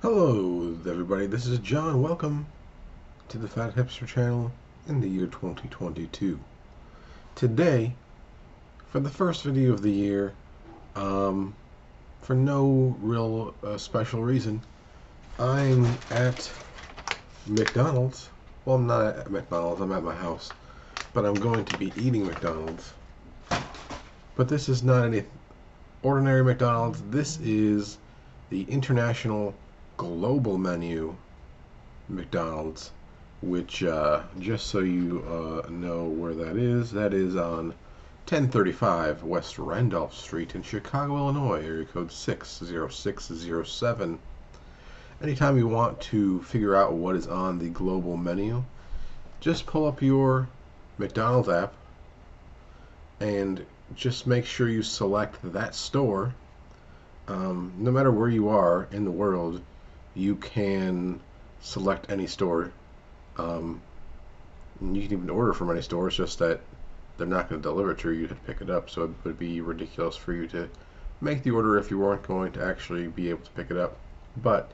Hello, everybody. This is John. Welcome to the Fat Hipster channel in the year 2022. Today, for the first video of the year, um, for no real uh, special reason, I'm at McDonald's. Well, I'm not at McDonald's. I'm at my house, but I'm going to be eating McDonald's. But this is not any ordinary McDonald's. This is the international global menu McDonald's, which uh, just so you uh, know where that is, that is on 1035 West Randolph Street in Chicago, Illinois, area code 60607. Anytime you want to figure out what is on the global menu, just pull up your McDonald's app and just make sure you select that store. Um, no matter where you are in the world, you can select any store. Um, you can even order from any store. It's just that they're not going to deliver it to you. You have to pick it up. So it would be ridiculous for you to make the order if you weren't going to actually be able to pick it up. But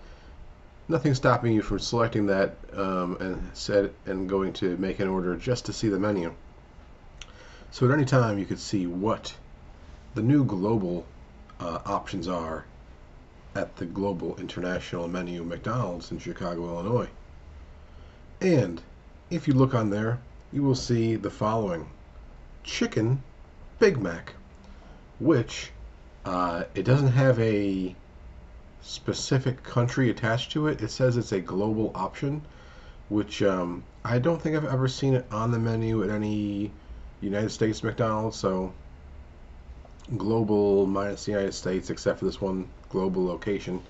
nothing stopping you from selecting that um, and set and going to make an order just to see the menu. So at any time you could see what the new global uh, options are at the Global International Menu McDonald's in Chicago, Illinois. And if you look on there, you will see the following Chicken Big Mac, which uh, it doesn't have a specific country attached to it. It says it's a global option, which um, I don't think I've ever seen it on the menu at any United States McDonald's. So global minus the United States, except for this one global location,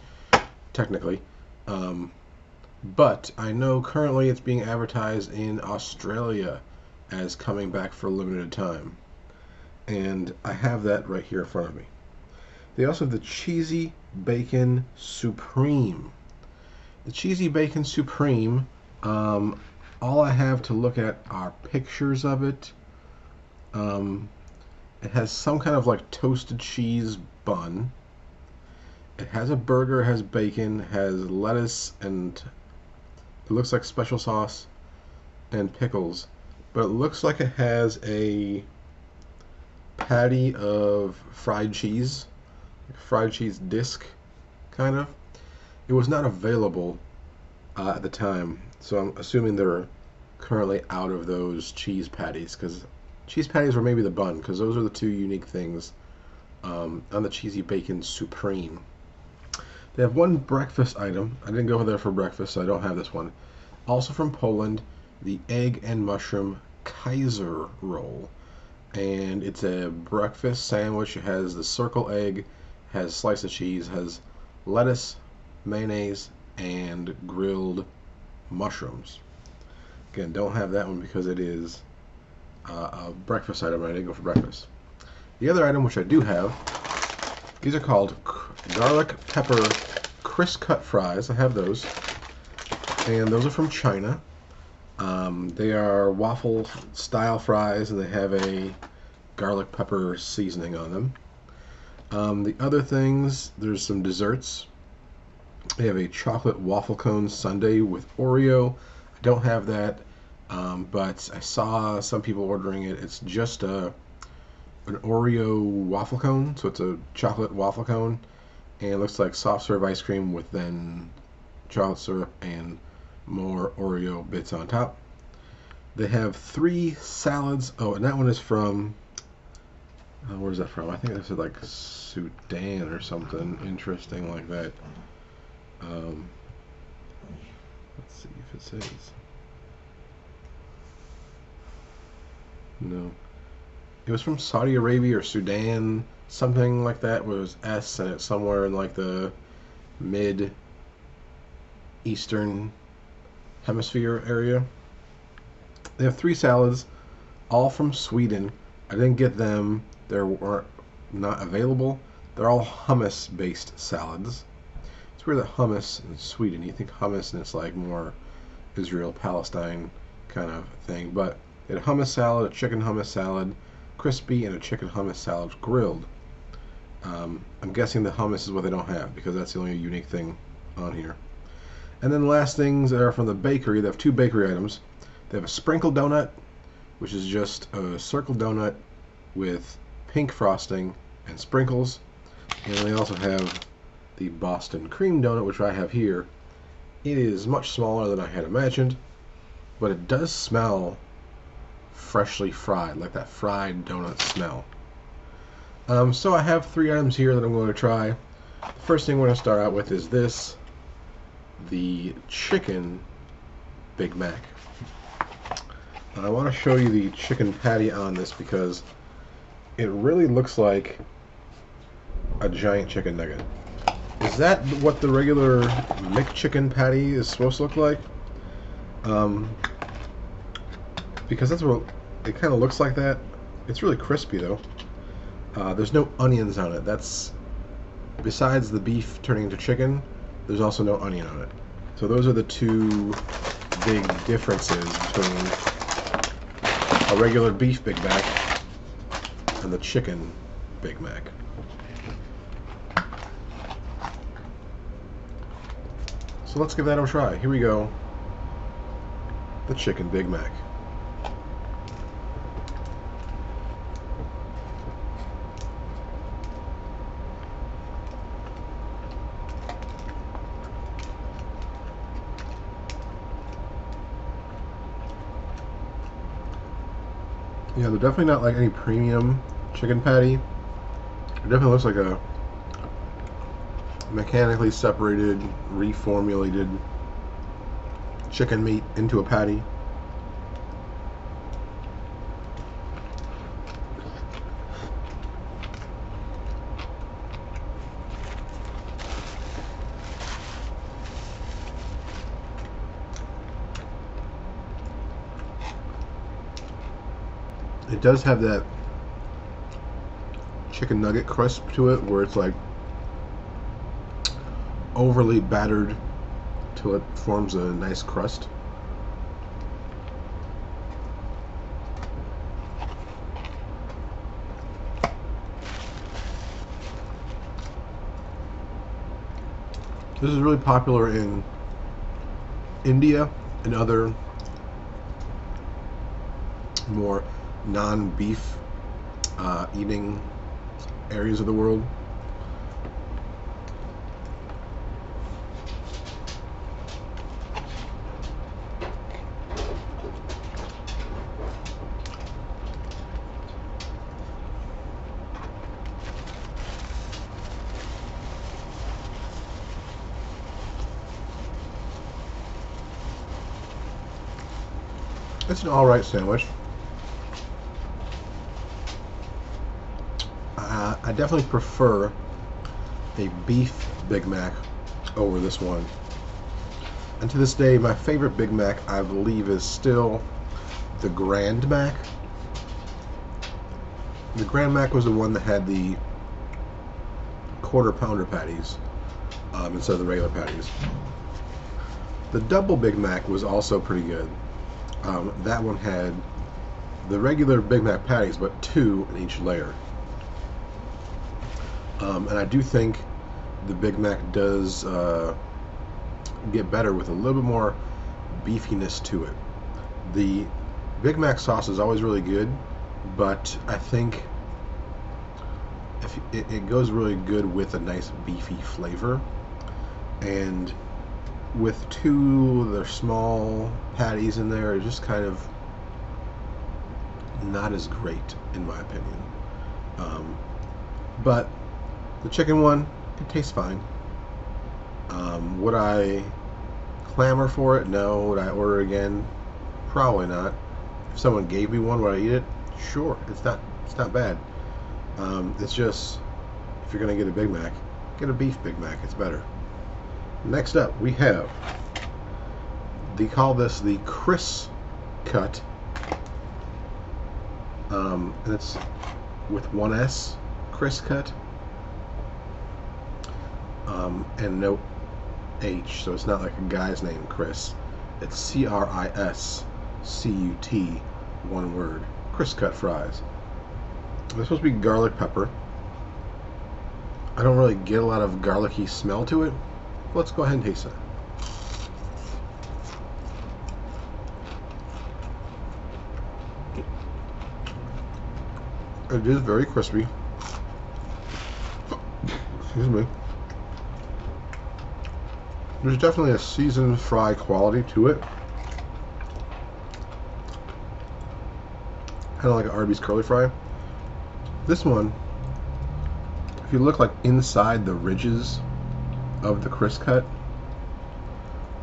technically. Um, but I know currently it's being advertised in Australia as coming back for a limited time. And I have that right here in front of me. They also have the Cheesy Bacon Supreme. The Cheesy Bacon Supreme, um, all I have to look at are pictures of it. Um, it has some kind of like toasted cheese bun. It has a burger, has bacon, has lettuce, and it looks like special sauce and pickles. But it looks like it has a patty of fried cheese, fried cheese disc, kind of. It was not available uh, at the time, so I'm assuming they're currently out of those cheese patties because cheese patties or maybe the bun because those are the two unique things um, on the cheesy bacon supreme. They have one breakfast item. I didn't go there for breakfast, so I don't have this one. Also from Poland, the egg and mushroom Kaiser roll. And it's a breakfast sandwich. It has the circle egg, has slice of cheese, has lettuce, mayonnaise, and grilled mushrooms. Again, don't have that one because it is uh, a breakfast item I didn't go for breakfast. The other item which I do have, these are called garlic pepper crisp cut fries. I have those. And those are from China. Um, they are waffle style fries and they have a garlic pepper seasoning on them. Um, the other things, there's some desserts. They have a chocolate waffle cone sundae with Oreo. I don't have that. Um, but I saw some people ordering it. It's just a an Oreo waffle cone, so it's a chocolate waffle cone, and it looks like soft serve ice cream with then chocolate syrup and more Oreo bits on top. They have three salads. Oh, and that one is from. Uh, where's that from? I think this is like Sudan or something interesting like that. Um, let's see if it says. No. It was from Saudi Arabia or Sudan, something like that. It was S and it's somewhere in like the mid eastern hemisphere area. They have three salads, all from Sweden. I didn't get them. They weren't not available. They're all hummus based salads. It's weird that hummus in Sweden. You think hummus and it's like more Israel Palestine kind of thing, but a hummus salad, a chicken hummus salad, crispy, and a chicken hummus salad grilled. Um, I'm guessing the hummus is what they don't have because that's the only unique thing on here. And then the last things are from the bakery, they have two bakery items. They have a sprinkle donut, which is just a circle donut with pink frosting and sprinkles. And they also have the Boston cream donut, which I have here. It is much smaller than I had imagined, but it does smell freshly fried, like that fried donut smell. Um, so I have three items here that I'm going to try. The first thing we're going to start out with is this, the chicken Big Mac. I want to show you the chicken patty on this because it really looks like a giant chicken nugget. Is that what the regular McChicken patty is supposed to look like? Um, because that's what it kind of looks like that. It's really crispy though. Uh, there's no onions on it. That's besides the beef turning into chicken. There's also no onion on it. So those are the two big differences between a regular beef Big Mac and the chicken Big Mac. So let's give that a try. Here we go. The chicken Big Mac. Yeah, they're definitely not like any premium chicken patty. It definitely looks like a mechanically separated, reformulated chicken meat into a patty. Does have that chicken nugget crisp to it where it's like overly battered till it forms a nice crust. This is really popular in India and other more non-beef uh, eating areas of the world. It's an alright sandwich. Uh, I definitely prefer a beef Big Mac over this one. And to this day, my favorite Big Mac, I believe, is still the Grand Mac. The Grand Mac was the one that had the quarter pounder patties um, instead of the regular patties. The double Big Mac was also pretty good. Um, that one had the regular Big Mac patties, but two in each layer. Um, and I do think the Big Mac does uh, get better with a little bit more beefiness to it. The Big Mac sauce is always really good, but I think if it, it goes really good with a nice beefy flavor. And with two their small patties in there, it's just kind of not as great, in my opinion. Um, but the chicken one, it tastes fine. Um, would I clamor for it? No. Would I order again? Probably not. If someone gave me one, would I eat it? Sure. It's not. It's not bad. Um, it's just if you're gonna get a Big Mac, get a beef Big Mac. It's better. Next up, we have they call this the Chris cut, um, and it's with one S, Criscut, um, and no H, so it's not like a guy's name, Chris. It's C R I S C U T, one word. Criscut fries. They're supposed to be garlic pepper. I don't really get a lot of garlicky smell to it. Let's go ahead and taste it. It is very crispy. Excuse me. There's definitely a seasoned fry quality to it. Kind of like an Arby's curly fry. This one, if you look like inside the ridges of the crisp cut,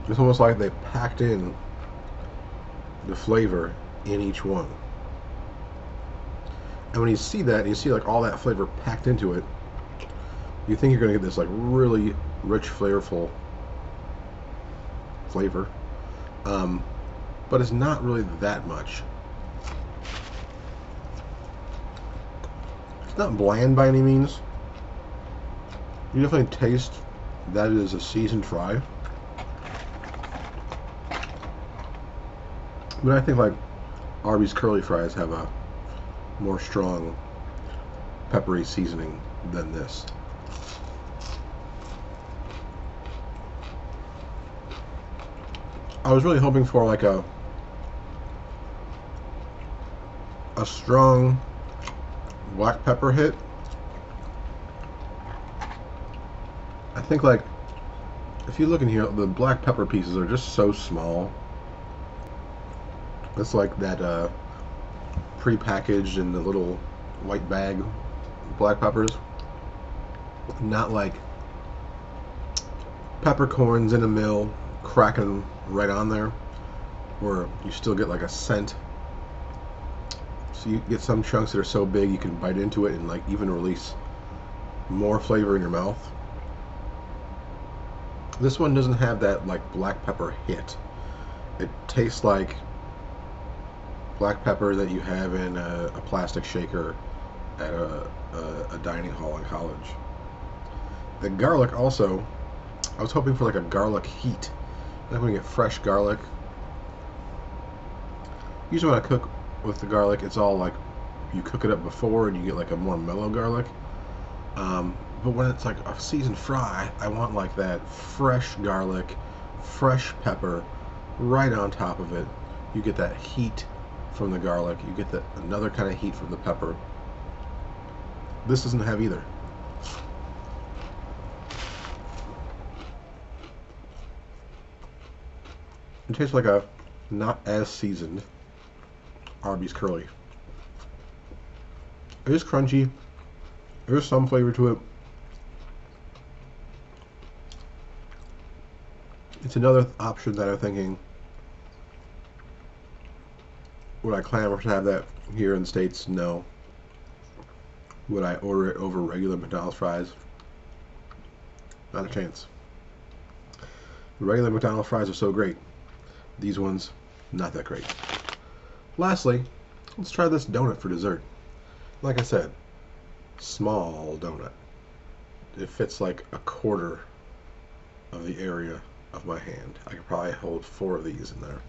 it's almost like they packed in the flavor in each one. And when you see that, you see like all that flavor packed into it, you think you're going to get this like really rich, flavorful flavor. Um, but it's not really that much. It's not bland by any means. You definitely taste that it is a seasoned fry. But I think like Arby's curly fries have a more strong peppery seasoning than this. I was really hoping for like a a strong black pepper hit. I think like if you look in here, the black pepper pieces are just so small. It's like that uh, pre-packaged in the little white bag black peppers. Not like peppercorns in a mill cracking right on there where you still get like a scent. So you get some chunks that are so big you can bite into it and like even release more flavor in your mouth. This one doesn't have that like black pepper hit. It tastes like black pepper that you have in a, a plastic shaker at a, a, a dining hall in college. The garlic also I was hoping for like a garlic heat then we get fresh garlic. Usually when I cook with the garlic, it's all like you cook it up before and you get like a more mellow garlic. Um, but when it's like a seasoned fry, I want like that fresh garlic, fresh pepper right on top of it. You get that heat from the garlic. You get that another kind of heat from the pepper. This doesn't have either. It tastes like a not as seasoned Arby's curly. It is crunchy. There's some flavor to it. It's another option that I'm thinking would I clamor to have that here in the States? No. Would I order it over regular McDonald's fries? Not a chance. The regular McDonald's fries are so great. These ones, not that great. Lastly, let's try this donut for dessert. Like I said, small donut. It fits like a quarter of the area of my hand. I could probably hold four of these in there.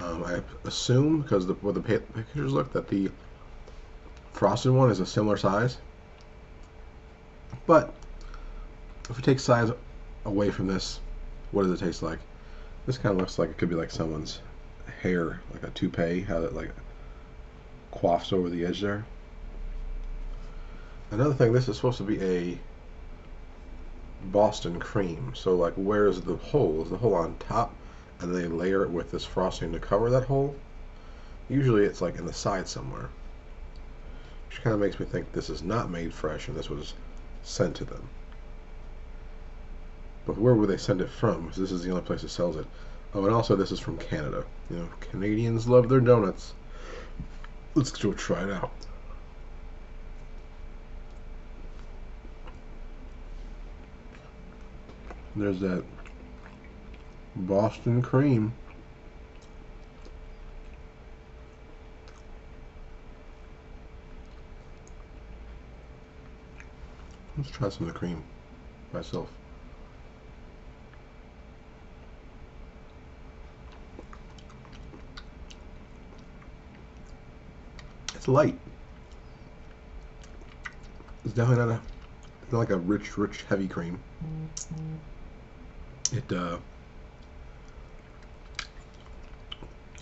Um, I assume, because the, the pictures look, that the frosted one is a similar size. But, if we take size away from this, what does it taste like? This kind of looks like it could be like someone's hair, like a toupee, how it like quaffs over the edge there. Another thing, this is supposed to be a Boston cream. So like where's the hole? Is the hole on top and they layer it with this frosting to cover that hole? Usually it's like in the side somewhere. Which kind of makes me think this is not made fresh and this was sent to them. But where would they send it from? Because this is the only place that sells it. Oh, and also this is from Canada. You know, Canadians love their donuts. Let's go try it out. There's that Boston cream. Let's try some of the cream myself. It's light. It's definitely not a not like a rich, rich, heavy cream. It uh,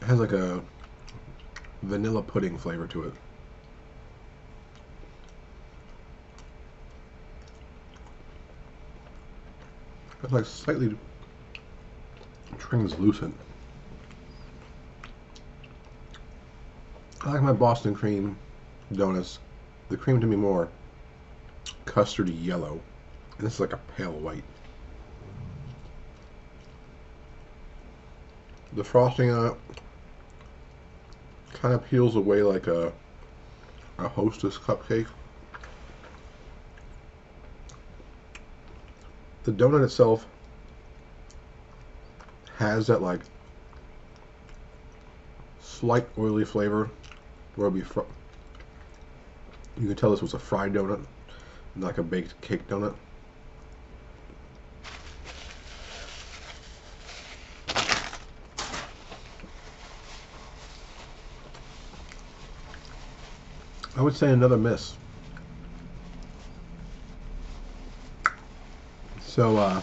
has like a vanilla pudding flavor to it. It's like slightly translucent. I like my Boston cream donuts. The cream to me more custardy yellow. And this is like a pale white. The frosting on it kind of peels away like a a hostess cupcake. The donut itself has that like slight oily flavor where it'll be fr you can tell this was a fried donut not like a baked cake donut I would say another miss. So, uh,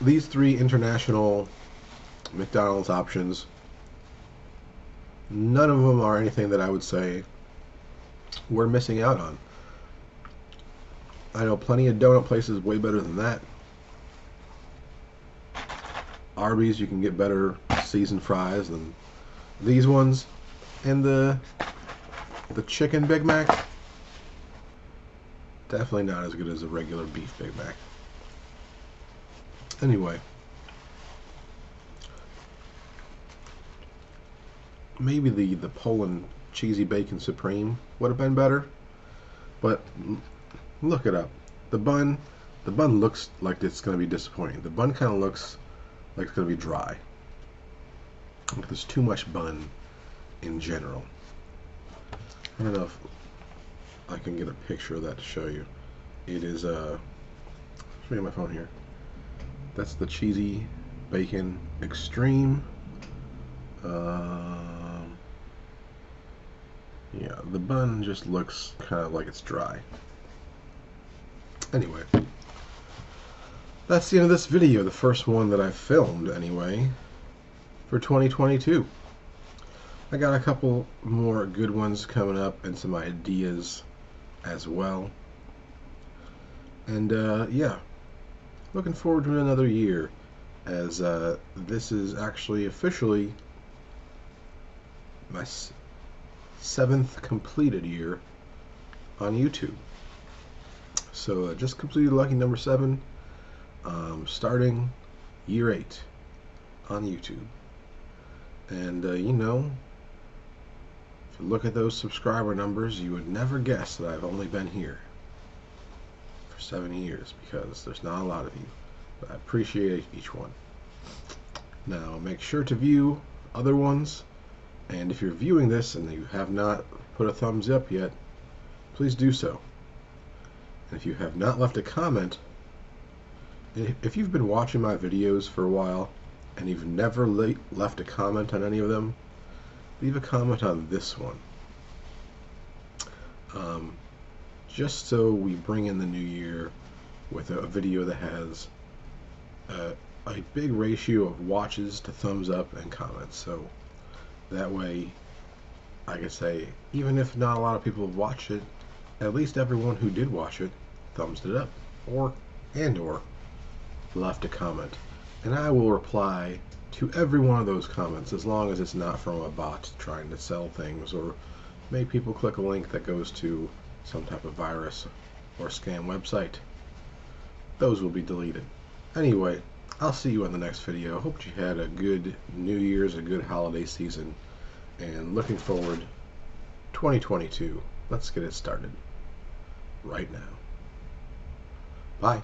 these three international McDonald's options, none of them are anything that I would say we're missing out on. I know plenty of donut places way better than that. Arby's, you can get better seasoned fries than these ones and the the chicken Big Mac definitely not as good as a regular beef Big Mac. Anyway, maybe the the Poland cheesy bacon supreme would have been better, but look it up. The bun, the bun looks like it's going to be disappointing. The bun kind of looks like it's going to be dry. Like there's too much bun in general. I don't know if I can get a picture of that to show you. It is, uh, show you my phone here. That's the cheesy bacon extreme. Um, yeah, the bun just looks kind of like it's dry. Anyway, that's the end of this video, the first one that I filmed anyway, for 2022. I got a couple more good ones coming up and some ideas as well. And uh, yeah, looking forward to another year as uh, this is actually officially my seventh completed year on YouTube. So uh, just completed lucky number seven, um, starting year eight on YouTube. And uh, you know, if you look at those subscriber numbers, you would never guess that I've only been here for seven years because there's not a lot of you. But I appreciate each one. Now, make sure to view other ones. And if you're viewing this and you have not put a thumbs up yet, please do so. And if you have not left a comment, if you've been watching my videos for a while and you've never left a comment on any of them, leave a comment on this one. Um, just so we bring in the new year with a, video that has a, a big ratio of watches to thumbs up and comments. So that way, I can say, even if not a lot of people have watched it, at least everyone who did watch it thumbs it up or and or left a comment. And I will reply to every one of those comments as long as it's not from a bot trying to sell things or make people click a link that goes to some type of virus or scam website. Those will be deleted. Anyway, I'll see you in the next video. Hope you had a good New Year's, a good holiday season, and looking forward 2022. Let's get it started right now. Bye.